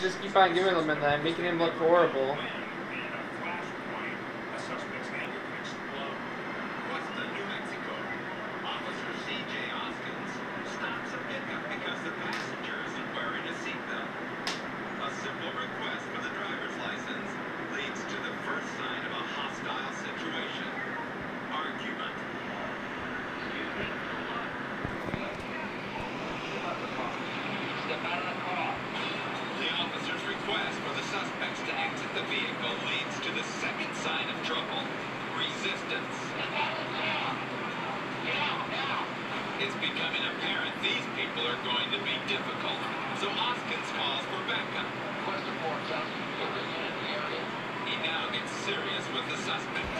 just keep on giving them and that, making him look horrible. vehicle leads to the second sign of trouble, resistance. It's becoming apparent these people are going to be difficult, so Hoskins calls for backup. He now gets serious with the suspect.